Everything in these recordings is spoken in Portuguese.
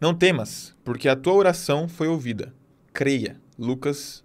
Não temas, porque a tua oração foi ouvida. Creia. Lucas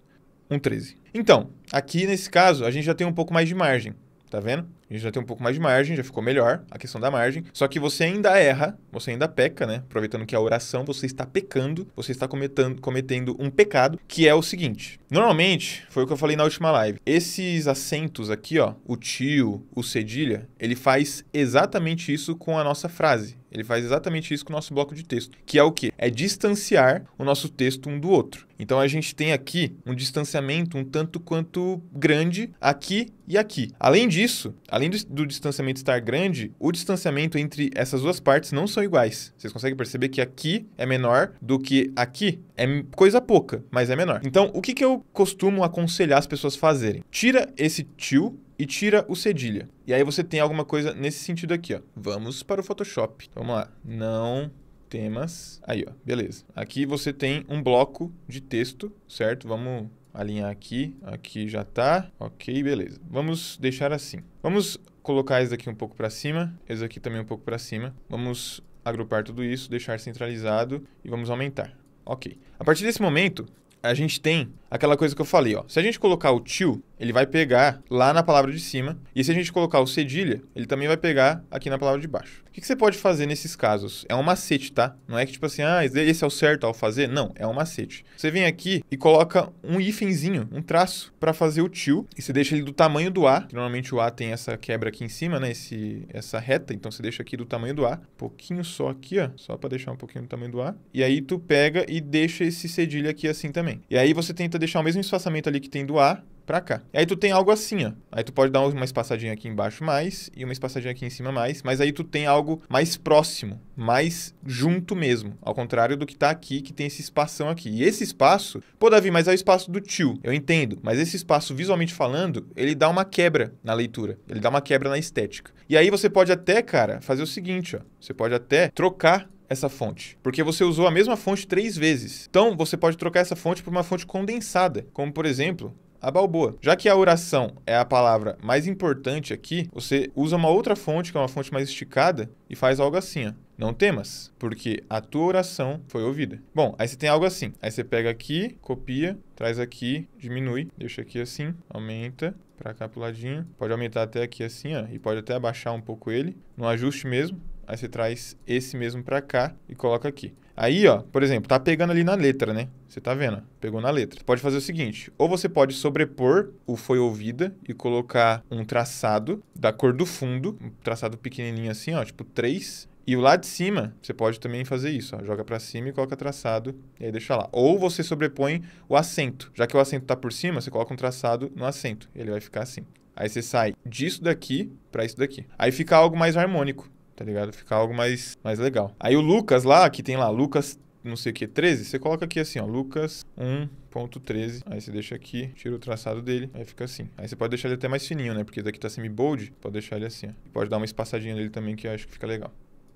1,13. Então, aqui nesse caso, a gente já tem um pouco mais de margem. Tá vendo? A gente já tem um pouco mais de margem, já ficou melhor a questão da margem. Só que você ainda erra, você ainda peca, né? Aproveitando que a oração, você está pecando, você está cometendo, cometendo um pecado, que é o seguinte. Normalmente, foi o que eu falei na última live. Esses acentos aqui, ó, o tio, o cedilha, ele faz exatamente isso com a nossa frase. Ele faz exatamente isso com o nosso bloco de texto, que é o quê? É distanciar o nosso texto um do outro. Então a gente tem aqui um distanciamento um tanto quanto grande aqui e aqui. Além disso, além do, do, distanciamento estar grande, o distanciamento entre essas duas partes não são iguais. Vocês conseguem perceber que aqui é menor do que aqui? É coisa pouca, mas é menor. Então, o que, que eu costumo aconselhar as pessoas fazerem? Tira esse tio e tira o cedilha. E aí você tem alguma coisa nesse sentido aqui, ó. Vamos para o Photoshop. Vamos lá. Não temas. Aí, ó. Beleza. Aqui você tem um bloco de texto, certo? Vamos alinhar aqui. Aqui já tá. OK, beleza. Vamos deixar assim. Vamos colocar esse daqui um pouco para cima, esse aqui também um pouco para cima. Vamos agrupar tudo isso, deixar centralizado e vamos aumentar. OK. A partir desse momento, a gente tem aquela coisa que eu falei, ó. Se a gente colocar o tio, ele vai pegar lá na palavra de cima. E se a gente colocar o cedilha, ele também vai pegar aqui na palavra de baixo. O que, que você pode fazer nesses casos? É um macete, tá? Não é que tipo assim, ah, esse é o certo ao fazer. Não, é um macete. Você vem aqui e coloca um hífenzinho, um traço, para fazer o tio. E você deixa ele do tamanho do A. Normalmente o A tem essa quebra aqui em cima, né? Esse, essa reta. Então você deixa aqui do tamanho do A. Um pouquinho só aqui, ó. Só para deixar um pouquinho do tamanho do A. E aí tu pega e deixa esse cedilha aqui assim também. E aí você tenta deixar o mesmo espaçamento ali que tem do A para cá. E aí tu tem algo assim, ó. Aí tu pode dar uma espaçadinha aqui embaixo mais e uma espaçadinha aqui em cima mais, mas aí tu tem algo mais próximo, mais junto mesmo, ao contrário do que tá aqui, que tem esse espação aqui. E esse espaço, pô, Davi, mas é o espaço do tio. Eu entendo, mas esse espaço, visualmente falando, ele dá uma quebra na leitura, ele dá uma quebra na estética. E aí você pode até, cara, fazer o seguinte, ó. Você pode até trocar essa fonte, porque você usou a mesma fonte três vezes. Então, você pode trocar essa fonte por uma fonte condensada, como por exemplo, a Balboa. Já que a oração é a palavra mais importante aqui, você usa uma outra fonte, que é uma fonte mais esticada, e faz algo assim, ó. Não temas, porque a tua oração foi ouvida. Bom, aí você tem algo assim. Aí você pega aqui, copia, traz aqui, diminui, deixa aqui assim, aumenta, para cá pro ladinho. Pode aumentar até aqui assim, ó, e pode até abaixar um pouco ele, no ajuste mesmo. Aí você traz esse mesmo para cá e coloca aqui. Aí, ó, por exemplo, tá pegando ali na letra, né? Você tá vendo? Pegou na letra. Pode fazer o seguinte: ou você pode sobrepor o foi ouvida e colocar um traçado da cor do fundo, um traçado pequenininho assim, ó, tipo 3. E o lado de cima, você pode também fazer isso, ó, joga para cima e coloca traçado e aí deixa lá. Ou você sobrepõe o acento. Já que o acento tá por cima, você coloca um traçado no acento. Ele vai ficar assim. Aí você sai disso daqui para isso daqui. Aí fica algo mais harmônico tá ligado? Ficar algo mais, mais legal. Aí o Lucas lá, que tem lá, Lucas não sei o que, 13, você coloca aqui assim, ó, Lucas 1.13, aí você deixa aqui, tira o traçado dele, aí fica assim. Aí você pode deixar ele até mais fininho, né, porque daqui tá semi-bold, pode deixar ele assim, ó. Pode dar uma espaçadinha nele também, que eu acho que fica legal.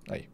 Aí.